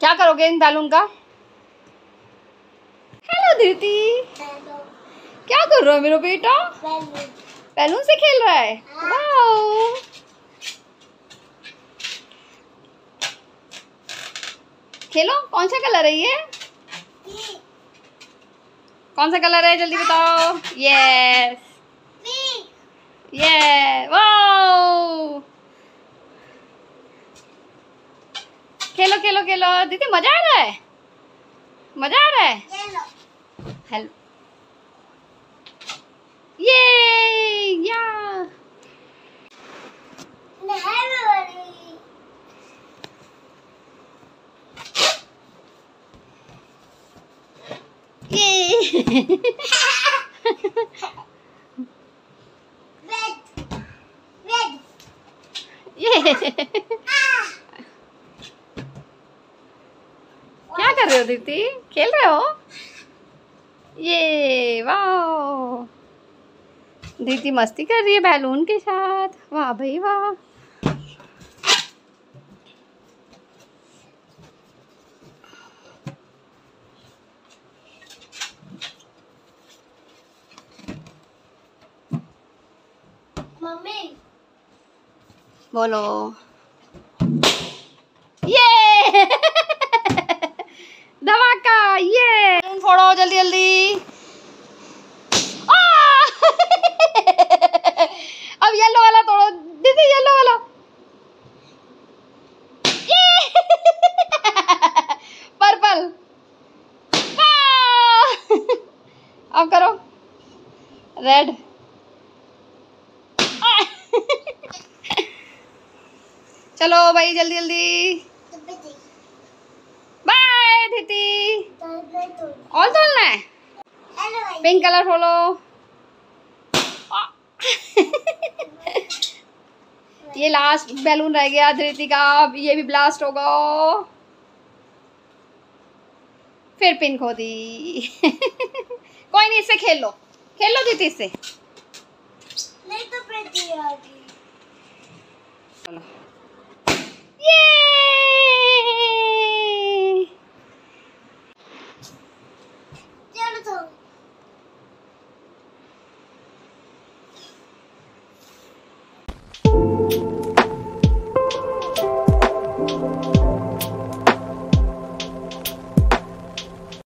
क्या करोगे इन बैलून का? हेलो दीदी। क्या कर रहा हो मेरा बेटा? बैलून से खेल रहा है? वाओ खेलो। कौन सा कलर है ये? कौन सा कलर है? जल्दी बताओ। यस ये वाओ खेलो खेलो खेलो। दीदी मज़ा आ रहा है? मज़ा आ रहा है? हेलो। ये या ये ये क्या कर रहे हो दीदी खेल रहे हो? ये वाह। दीदी मस्ती कर रही है बैलून के साथ। वाह भाई वाह। मम्मी। बोलो। ये! धमाका ये। फोड़ो जल्दी जल्दी। अब येलो वाला तोड़ो। दीदी येलो वाला! पर्पल अब करो। रेड चलो भाई जल्दी जल्दी। दीदी। और तोड़ना है? पिंक कलर खोलो। ये लास्ट बैलून रह गया धृति का। अब ये भी ब्लास्ट होगा। फिर पिन खो दी। कोई नहीं इससे खेल लो। खेल लो दीदी इससे नहीं तो पेटी आ गई चलो।